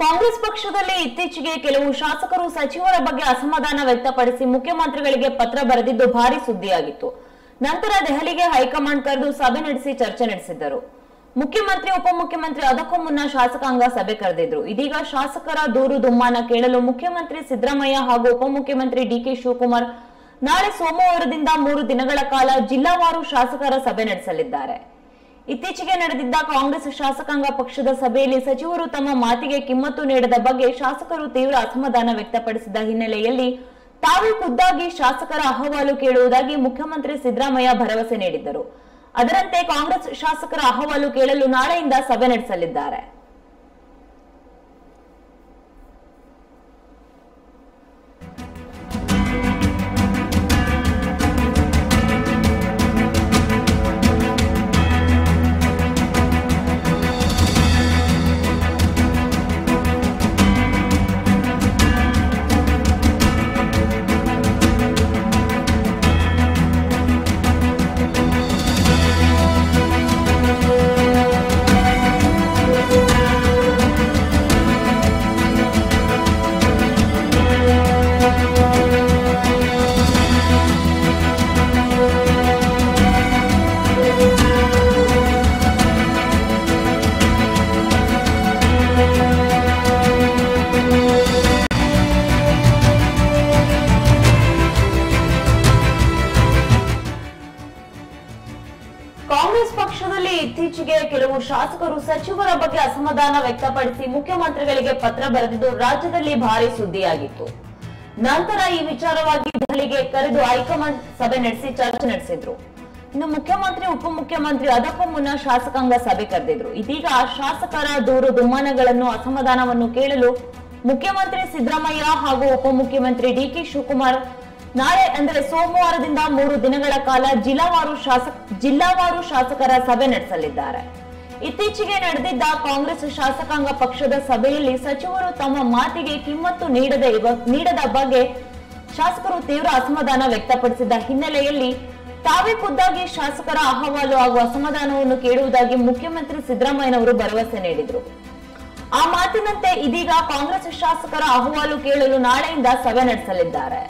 ಕಾಂಗ್ರೆಸ್ ಪಕ್ಷದಲ್ಲಿ ಇತ್ತೀಚೆಗೆ ಕೆಲವು ಶಾಸಕರು ಸಚಿವರ ಬಗ್ಗೆ ಅಸಮಾಧಾನ ವ್ಯಕ್ತಪಡಿಸಿ ಮುಖ್ಯಮಂತ್ರಿಗಳಿಗೆ ಪತ್ರ ಬರೆದಿದ್ದು ಭಾರಿ ಸುದ್ದಿಯಾಗಿತ್ತು. ನಂತರ ದೆಹಲಿಗೆ ಹೈಕಮಾಂಡ್ ಕರೆದು ಸಭೆ ನಡೆಸಿ ಚರ್ಚೆ ನಡೆಸಿದ್ದರು. ಮುಖ್ಯಮಂತ್ರಿ, ಉಪಮುಖ್ಯಮಂತ್ರಿ ಅದಕ್ಕೂ ಮುನ್ನ ಶಾಸಕಾಂಗ ಸಭೆ ಕರೆದಿದ್ರು. ಇದೀಗ ಶಾಸಕರ ದೂರು ದುಮ್ಮಾನ ಕೇಳಲು ಮುಖ್ಯಮಂತ್ರಿ ಸಿದ್ದರಾಮಯ್ಯ ಹಾಗೂ ಉಪಮುಖ್ಯಮಂತ್ರಿ ಡಿಕೆ ಶಿವಕುಮಾರ್ ನಾಳೆ ಸೋಮವಾರದಿಂದ ಮೂರು ದಿನಗಳ ಕಾಲ ಜಿಲ್ಲಾವಾರು ಶಾಸಕರ ಸಭೆ ನಡೆಸಲಿದ್ದಾರೆ. ಇತ್ತೀಚೆಗೆ ನಡೆದಿದ್ದ ಕಾಂಗ್ರೆಸ್ ಶಾಸಕಾಂಗ ಪಕ್ಷದ ಸಭೆಯಲ್ಲಿ ಸಚಿವರು ತಮ್ಮ ಮಾತಿಗೆ ಕಿಮ್ಮತ್ತು ನೀಡದ ಬಗ್ಗೆ ಶಾಸಕರು ತೀವ್ರ ಅಸಮಾಧಾನ ವ್ಯಕ್ತಪಡಿಸಿದ ಹಿನ್ನೆಲೆಯಲ್ಲಿ ತಾವು ಖುದ್ದಾಗಿ ಶಾಸಕರ ಅಹವಾಲು ಕೇಳುವುದಾಗಿ ಮುಖ್ಯಮಂತ್ರಿ ಸಿದ್ದರಾಮಯ್ಯ ಭರವಸೆ ನೀಡಿದ್ದರು. ಅದರಂತೆ ಕಾಂಗ್ರೆಸ್ ಶಾಸಕರ ಅಹವಾಲು ಕೇಳಲು ನಾಳೆಯಿಂದ ಸಭೆ ನಡೆಸಲಿದ್ದಾರೆ. ಇತ್ತೀಚೆಗೆ ಕೆಲವು ಶಾಸಕರು ಸಚಿವರ ಬಗ್ಗೆ ಅಸಮಾಧಾನ ವ್ಯಕ್ತಪಡಿಸಿ ಮುಖ್ಯಮಂತ್ರಿಗಳಿಗೆ ಪತ್ರ ಬರೆದಿದ್ದು ರಾಜ್ಯದಲ್ಲಿ ಭಾರಿ ಸುದ್ದಿಯಾಗಿತ್ತು. ನಂತರ ಈ ವಿಚಾರವಾಗಿ ದೆಹಲಿಗೆ ಕರೆದು ಹೈಕಮಾಂಡ್ ಸಭೆ ನಡೆಸಿ ಚರ್ಚೆ ನಡೆಸಿದ್ರು. ಇನ್ನು ಮುಖ್ಯಮಂತ್ರಿ, ಉಪಮುಖ್ಯಮಂತ್ರಿ ಅದಕ್ಕೂ ಮುನ್ನ ಶಾಸಕಾಂಗ ಸಭೆ ಕರೆದಿದ್ರು. ಇದೀಗ ಶಾಸಕರ ದೂರು ದುಮ್ಮಾನಗಳನ್ನು ಅಸಮಾಧಾನವನ್ನು ಕೇಳಲು ಮುಖ್ಯಮಂತ್ರಿ ಸಿದ್ದರಾಮಯ್ಯ ಹಾಗೂ ಉಪಮುಖ್ಯಮಂತ್ರಿ ಡಿಕೆ ಶಿವಕುಮಾರ್ ನಾಳೆ ಅಂದರೆ ಸೋಮವಾರದಿಂದ ಮೂರು ದಿನಗಳ ಕಾಲ ಜಿಲ್ಲಾವಾರು ಶಾಸಕ ಜಿಲ್ಲಾವಾರು ಶಾಸಕರ ಸಭೆ ನಡೆಸಲಿದ್ದಾರೆ. ಇತ್ತೀಚೆಗೆ ನಡೆದಿದ್ದ ಕಾಂಗ್ರೆಸ್ ಶಾಸಕಾಂಗ ಪಕ್ಷದ ಸಭೆಯಲ್ಲಿ ಸಚಿವರು ತಮ್ಮ ಮಾತಿಗೆ ಕಿಮ್ಮತ್ತು ನೀಡದ ನೀಡದ ಬಗ್ಗೆ ಶಾಸಕರು ತೀವ್ರ ಅಸಮಾಧಾನ ವ್ಯಕ್ತಪಡಿಸಿದ ಹಿನ್ನೆಲೆಯಲ್ಲಿ ತಾವೇ ಖುದ್ದಾಗಿ ಶಾಸಕರ ಅಹವಾಲು ಹಾಗೂ ಅಸಮಾಧಾನವನ್ನು ಕೇಳುವುದಾಗಿ ಮುಖ್ಯಮಂತ್ರಿ ಸಿದ್ದರಾಮಯ್ಯನವರು ಭರವಸೆ ನೀಡಿದರು. ಆ ಮಾತಿನಂತೆ ಇದೀಗ ಕಾಂಗ್ರೆಸ್ ಶಾಸಕರ ಅಹವಾಲು ಕೇಳಲು ನಾಳೆಯಿಂದ ಸಭೆ ನಡೆಸಲಿದ್ದಾರೆ.